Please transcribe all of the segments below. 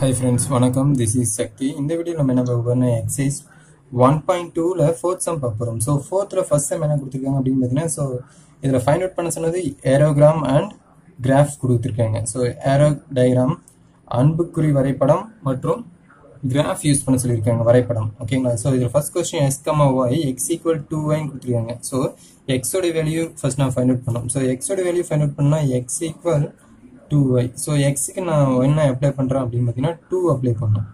High friends வணக்கம். This is Sakthi இந்த video நம்ம என்ன பார்க்க போறோம்னா எக்ஸைஸ் ஒன் பாயிண்ட் டூவில் ஃபோர்த் சம் பார்க்க போகிறோம் ஸோ ஃபோர்த்தில் ஃபர்ஸ்ட் சம் என்ன கொடுத்துருக்காங்க அப்படின்னு பார்த்தீங்கன்னா ஸோ இதில் ஃபைண்ட் அவுட் பண்ண சொன்னது ஏரோகிராம் அண்ட் கிராஃப் கொடுத்துருக்காங்க. ஸோ ஏரோ டயக்ராம் அன்புக்குறி வரைபடம் மற்றும் கிராஃப் யூஸ் பண்ண சொல்லியிருக்காங்க வரைபடம். ஓகேங்களா ஸோ இதில் first question S comma y x equal to ஒய்னு கொடுத்துருக்காங்க. ஸோ எக்ஸோட வேல்யூ ஃபர்ஸ்ட் நான் ஃபைண்ட் அவுட் பண்ணோம். ஸோ எக்ஸோட வேல்யூ ஃபைண்ட் அவுட் பண்ணால் x equal to y so எக்ஸுக்கு நான் என்ன அப்ளை பண்ணுறேன் அப்படின்னு பார்த்தீங்கன்னா டூ அப்ளை பண்ணணும்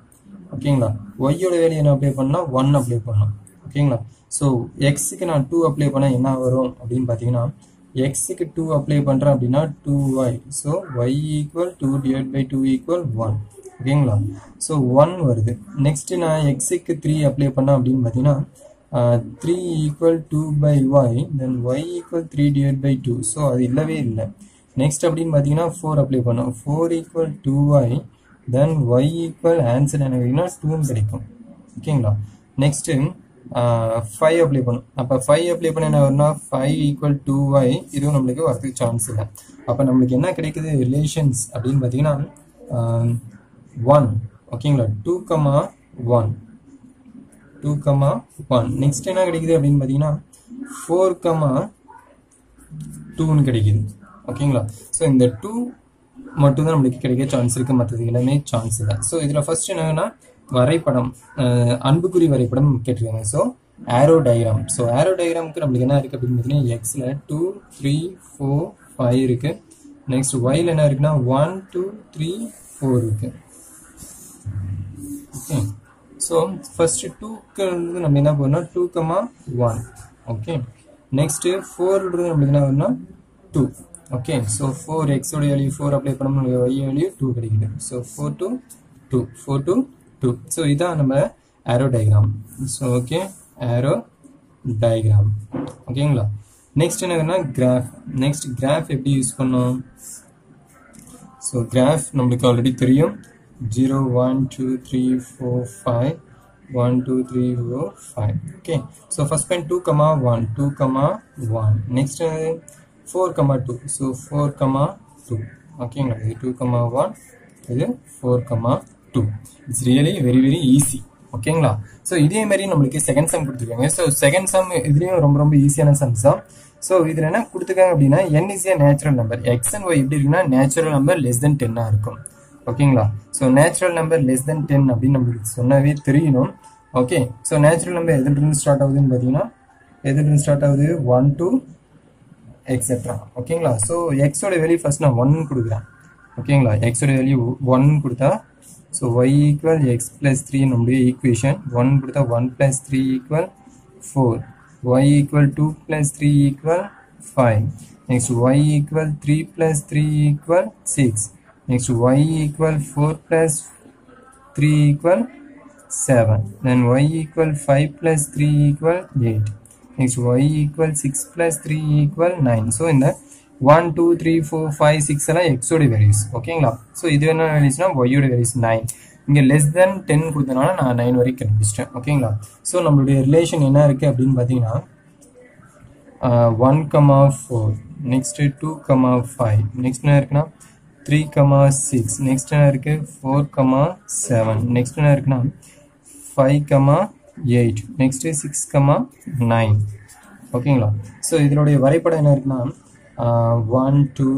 ஓகேங்களா ஒய்யோட வேல்யூ என்ன அப்ளை பண்ணால் ஒன் அப்ளை பண்ணணும் ஓகேங்களா ஸோ எக்ஸுக்கு நான் டூ அப்ளை பண்ணால் என்ன வரும் அப்படின்னு பார்த்தீங்கன்னா எக்ஸுக்கு டூ அப்ளை பண்ணுறேன் அப்படின்னா two y so y equal two divide by two equal one ஓகேங்களா ஸோ ஒன் வருது. நெக்ஸ்ட்டு நான் எக்ஸுக்கு த்ரீ அப்ளை பண்ணேன் அப்படின்னு பார்த்தீங்கன்னா three equal to by y then y equal three divide by two so அது இல்லவே இல்லை. நெக்ஸ்ட் அப்படின்னு பார்த்தீங்கன்னா ஃபோர் அப்ளை பண்ணோம். Four equal to y then y equal answer என்ன கிடைக்குன்னா டூன்னு கிடைக்கும். ஓகேங்களா நெக்ஸ்ட்டு ஃபைவ் அப்ளை பண்ணும். அப்போ ஃபைவ் அப்ளை பண்ண என்ன வரும்னா ஃபைவ் ஈக்குவல் டூ ஒய் இதுவும் நம்மளுக்கு வரதுக்கு சான்ஸ் இல்லை. அப்போ நம்மளுக்கு என்ன கிடைக்குது? ரிலேஷன்ஸ் அப்படின்னு பார்த்தீங்கன்னா ஒன் ஓகேங்களா two comma one two comma one next என்ன கிடைக்குது அப்படின்னு பார்த்தீங்கன்னா ஃபோர் கமா டூன்னு கிடைக்குது. ஓகேங்களா ஸோ இந்த டூ மட்டும்தான் நம்மளுக்கு கிடைக்க சான்ஸ் இருக்குது மற்றது எல்லாமே சான்ஸ் இல்லை ஸோ இதில் ஃபர்ஸ்ட் என்னன்னா வரைபடம் அன்புக்குறி வரைபடம் கேட்டிருக்காங்க. So arrow diagram so arrow டயக்ராமுக்கு நம்மளுக்கு என்ன இருக்குது அப்படின்னு பார்த்தீங்கன்னா எக்ஸில் டூ த்ரீ ஃபோர் ஃபைவ் இருக்குது நெக்ஸ்ட் ஒயில் என்ன இருக்குன்னா ஒன் டூ த்ரீ ஃபோர் இருக்குது ஓகே ஸோ ஃபஸ்ட்டு டூக்கு வந்து நம்ம என்ன பண்ணோம் two comma one okay next ஃபோர்ன்றது நம்மளுக்கு என்ன வரும்னா டூ ஓகே ஸோ ஃபோர் எக்ஸோட வேல்யூ ஃபோர் அப்ளை பண்ணோம்னா ஒய் வேல்யூ டூ கிடைக்குது. So four two two four two two so இதான் நம்ம arrow diagram so okay arrow diagram ஓகேங்களா நெக்ஸ்ட் என்னன்னா கிராஃப் நெக்ஸ்ட் கிராஃப் எப்படி யூஸ் பண்ணோம்? ஸோ கிராஃப் நம்மளுக்கு ஆல்ரெடி தெரியும். Zero one two three four five one two three four five okay so first point two comma one two comma one next four comma two so four comma two ஓகேங்களா இது two comma one இது four comma two it's really very very easy ஓகேங்களா so இதே மாதிரி நம்மளுக்கு second some கொடுத்துருக்காங்க. So second sum இதுலேயும் ரொம்ப ரொம்ப ஈஸியான சம்ஸ் தான். ஸோ இதில் என்ன கொடுத்துருக்காங்க அப்படின்னா n is a natural number x and y எப்படி இருக்குன்னா நேச்சுரல் நம்பர் லெஸ் தென் டென்னாக இருக்கும். ஓகேங்களா so natural number less than ten அப்படின்னு நம்மளுக்கு சொன்னாவே தெரியணும் ஓகே ஸோ நேச்சுரல் நம்பர் எதுலேருந்து ஸ்டார்ட் ஆகுதுன்னு பார்த்தீங்கன்னா எதுலேருந்து ஸ்டார்ட் ஆகுது? ஒன் டூ எக்ஸெட்ரா ஓகேங்களா ஸோ எக்ஸோட வேல்யூ ஃபர்ஸ்ட் நான் ஒன் கொடுக்குறேன். ஓகேங்களா எக்ஸோட வேல்யூ ஒன் கொடுத்தா so y equal x plus three நம்மளுடைய ஈக்குவேஷன் ஒன் கொடுத்தா one plus three equal four y equal two plus three equal five next y equal three plus three equal six next y equal four plus three equal seven then y equal five plus three equal eight next y equal 6 plus 3 equal 9 so இந்த 1 2 3 4 5 6 எல்லாம் x ஓட values ஓகேங்களா so இது என்ன வேல்யூஸ்னா y ஓட values nine இங்கே less than ten கொடுத்தனால நான் நைன் வரைக்கும் கண்டுபிடிச்சிட்டேன். ஓகேங்களா ஸோ நம்மளுடைய ரிலேஷன் என்ன இருக்குது அப்படின்னு பார்த்தீங்கன்னா one comma four next two comma five next என்ன இருக்குன்னா த்ரீ கமா சிக்ஸ் நெக்ஸ்ட் என்ன இருக்குது ஃபோர் கமா செவன் நெக்ஸ்ட் என்ன இருக்குன்னா five comma eight next six comma nine ஓகேங்களா ஸோ இதனுடைய வரைபடம் என்ன இருக்குன்னா ஒன் டூ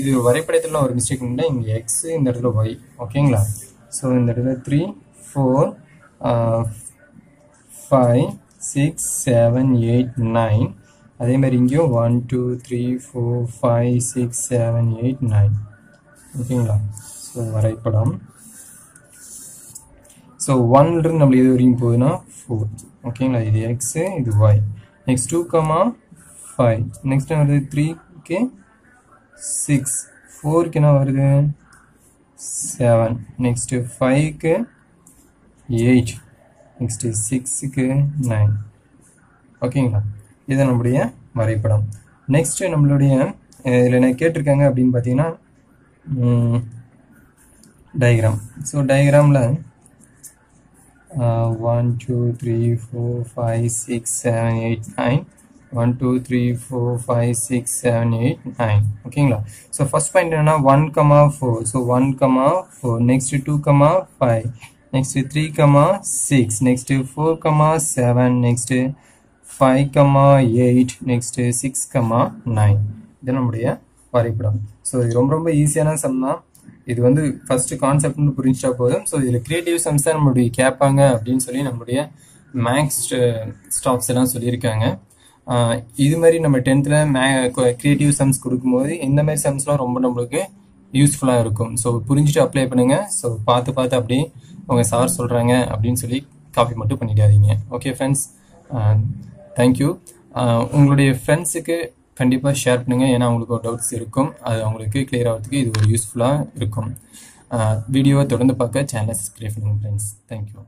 இது வரைபடத்தில் ஒரு மிஸ்டேக் உண்டு. இங்கே எக்ஸ் இந்த இடத்துல ஒய் ஓகேங்களா ஸோ இந்த இடத்துல three four five six seven eight nine அதே மாதிரி இங்கேயும் one two three four five six seven eight nine ஓகேங்களா ஸோ வரைபடம். ஸோ ஒன்லேருந்து நம்மளுக்கு எது வரைக்கும் போகுதுன்னா ஃபோர் ஓகேங்களா இது எக்ஸு இது y next two comma five next வருது? த்ரீக்கு சிக்ஸ் ஃபோருக்கு என்ன வருது? செவன் நெக்ஸ்ட்டு ஃபைவ்க்கு எயிட் நெக்ஸ்ட்டு சிக்ஸுக்கு நைன் ஓகேங்களா இது நம்முடைய வரைபடம். நெக்ஸ்ட்டு நம்மளுடைய இதில் என்ன கேட்டிருக்காங்க அப்படின்னு பார்த்தீங்கன்னா diagram so டயக்ராமில் one two three four five six seven eight nine one two three four five six seven eight nine ஓகேங்களா ஸோ ஃபஸ்ட் பாயிண்ட் என்னென்னா one comma four so one comma four next two comma five next three comma six next four comma seven next five comma eight next six comma nine இது நம்முடைய வரைபடம். So இது ரொம்ப ரொம்ப ஈஸியான some தான். இது வந்து ஃபர்ஸ்ட் கான்செப்ட்னு புரிஞ்சிட்டா போதும். ஸோ இதில் கிரியேட்டிவ் சம்ஸ் தான் நம்மளுடைய கேட்பாங்க அப்படின்னு சொல்லி நம்மளுடைய மேக்ஸ் ஸ்டாப்ஸ் uh, எல்லாம் சொல்லியிருக்காங்க. இது மாதிரி நம்ம டென்த்தில் மே கிரியேட்டிவ் சம்ஸ் கொடுக்கும்போது இந்த மாதிரி சம்ஸ்லாம் ரொம்ப நம்மளுக்கு யூஸ்ஃபுல்லாக இருக்கும். ஸோ புரிஞ்சுட்டு அப்ளை பண்ணுங்கள் ஸோ பார்த்து பார்த்து அப்படியே உங்கள் சார் சொல்கிறாங்க அப்படின்னு சொல்லி காப்பி மட்டும் பண்ணிடாதீங்க. ஓகே ஃப்ரெண்ட்ஸ் தேங்க்யூ உங்களுடைய ஃப்ரெண்ட்ஸுக்கு கண்டிப்பாக ஷேர் பண்ணுங்கள் ஏன்னா அவங்களுக்கு ஒரு டவுட்ஸ் இருக்கும். அது அவங்களுக்கு கிளியர் ஆகிறதுக்கு இது ஒரு யூஸ்ஃபுல்லாக இருக்கும். வீடியோவை தொடர்ந்து பார்க்க சேனலை சப்ஸ்கிரைப் பண்ணுங்கள் ஃப்ரெண்ட்ஸ் தேங்க்யூ